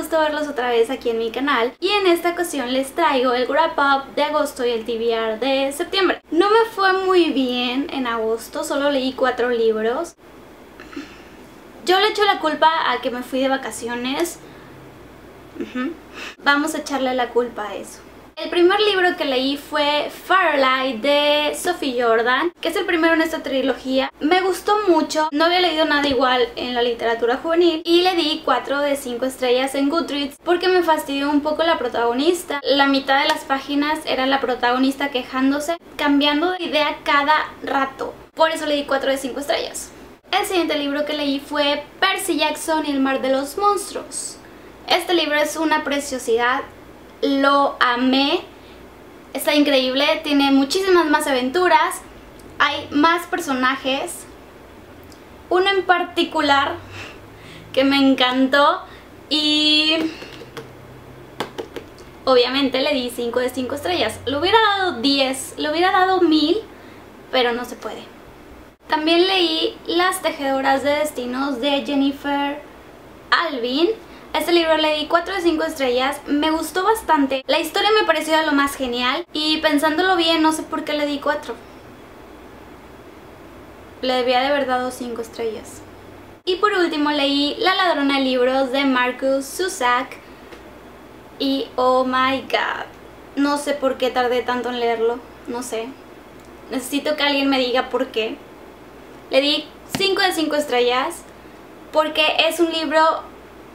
gusto verlos otra vez aquí en mi canal y en esta ocasión les traigo el wrap up de agosto y el TBR de septiembre. No me fue muy bien en agosto, solo leí cuatro libros. Yo le echo la culpa a que me fui de vacaciones. Vamos a echarle la culpa a eso. El primer libro que leí fue Firelight de Sophie Jordan, que es el primero en esta trilogía. Me gustó mucho, no había leído nada igual en la literatura juvenil y le di 4 de 5 estrellas en Goodreads porque me fastidió un poco la protagonista. La mitad de las páginas era la protagonista quejándose, cambiando de idea cada rato. Por eso le di 4 de 5 estrellas. El siguiente libro que leí fue Percy Jackson y el mar de los monstruos. Este libro es una preciosidad, lo amé, está increíble, tiene muchísimas más aventuras, hay más personajes, uno en particular que me encantó y obviamente le di 5 de 5 estrellas, le hubiera dado 10, le hubiera dado 1000, pero no se puede. También leí Las tejedoras de destinos de Jennifer Alvin, este libro le di 4 de 5 estrellas, me gustó bastante. La historia me pareció lo más genial y pensándolo bien no sé por qué le di 4. Le debía de haber dado 5 estrellas. Y por último leí La ladrona de libros de Marcus Zusak y oh my god, no sé por qué tardé tanto en leerlo, no sé. Necesito que alguien me diga por qué. Le di 5 de 5 estrellas porque es un libro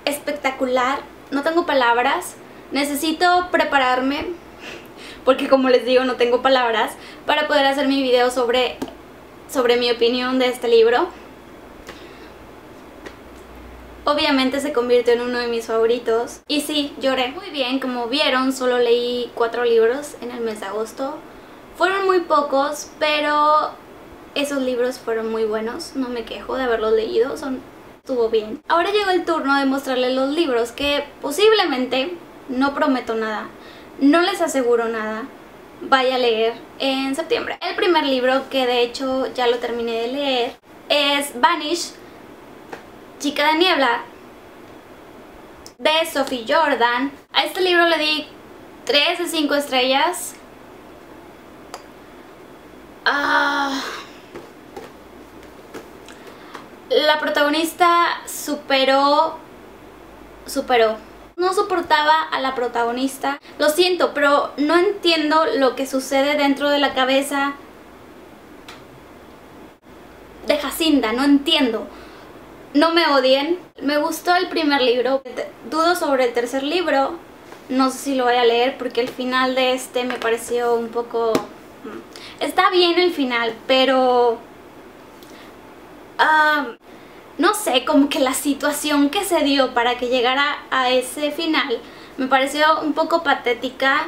espectacular, no tengo palabras, necesito prepararme, porque como les digo no tengo palabras, para poder hacer mi video sobre, sobre mi opinión de este libro. Obviamente se convirtió en uno de mis favoritos. Y sí, lloré. Muy bien, como vieron, solo leí cuatro libros en el mes de agosto. Fueron muy pocos, pero esos libros fueron muy buenos. No me quejo de haberlos leído. Son estuvo bien. Ahora llegó el turno de mostrarles los libros que posiblemente, no prometo nada, no les aseguro nada, vaya a leer en septiembre. El primer libro, que de hecho ya lo terminé de leer, es Vanish, Chica de Niebla, de Sophie Jordan. A este libro le di 3 de 5 estrellas. La protagonista superó, superó. No soportaba a la protagonista. Lo siento, pero no entiendo lo que sucede dentro de la cabeza de Jacinda, no entiendo. No me odien. Me gustó el primer libro. Dudo sobre el tercer libro. No sé si lo voy a leer porque el final de este me pareció un poco... Mm, está bien el final, pero no como que la situación que se dio para que llegara a ese final me pareció un poco patética.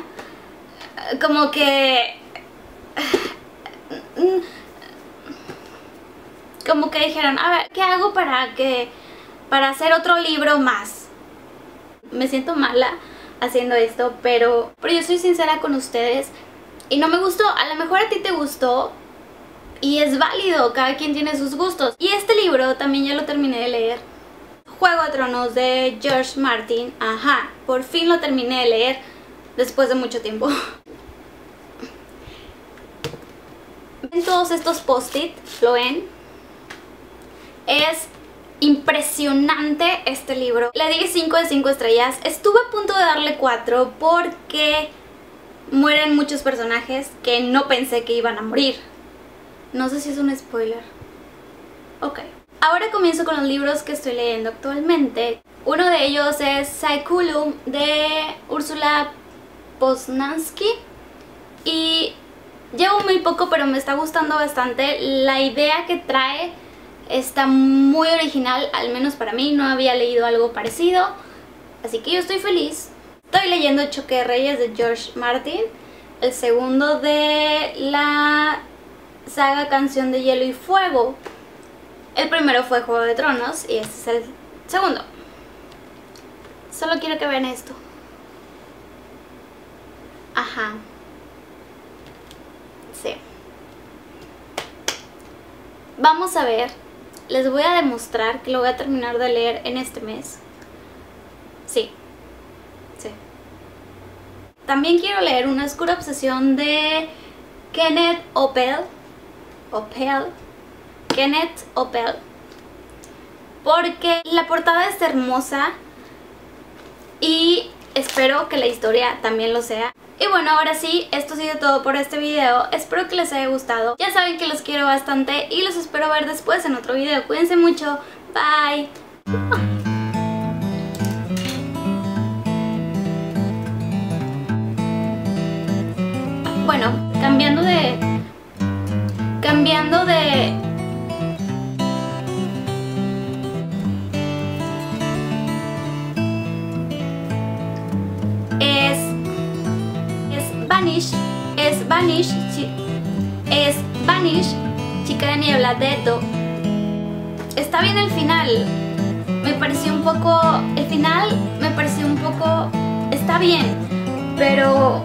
Como que... Como que dijeron, a ver, ¿qué hago para que... para hacer otro libro más? Me siento mala haciendo esto, pero, pero yo soy sincera con ustedes y no me gustó. A lo mejor a ti te gustó, y es válido, cada quien tiene sus gustos. Y este libro también ya lo terminé de leer. Juego de Tronos de George Martin, ajá, por fin lo terminé de leer después de mucho tiempo. ¿Ven todos estos post-it? ¿Lo ven? Es impresionante este libro. Le di 5 de 5 estrellas. Estuve a punto de darle 4 porque mueren muchos personajes que no pensé que iban a morir. No sé si es un spoiler. Ok. Ahora comienzo con los libros que estoy leyendo actualmente. Uno de ellos es Cyculum de Úrsula Poznansky. Y llevo muy poco pero me está gustando bastante. La idea que trae está muy original, al menos para mí. No había leído algo parecido. Así que yo estoy feliz. Estoy leyendo Choque de Reyes de George Martin. El segundo de la saga Canción de Hielo y Fuego. El primero fue Juego de Tronos y este es el segundo. Solo quiero que vean esto. Ajá. Sí. Vamos a ver. Les voy a demostrar que lo voy a terminar de leer en este mes. Sí, También quiero leer Una oscura obsesión de Kenneth Opel. Opel. Kenneth Opel. Porque la portada es hermosa y espero que la historia también lo sea. Y bueno, ahora sí, esto ha sido todo por este video. Espero que les haya gustado. Ya saben que los quiero bastante y los espero ver después en otro video. Cuídense mucho. Bye. Bueno, cambiando de... Cambiando de... Es... Es Vanish. Es Vanish. Es Vanish. Chica de niebla de Do. Está bien el final. Me pareció un poco... El final me pareció un poco... Está bien. Pero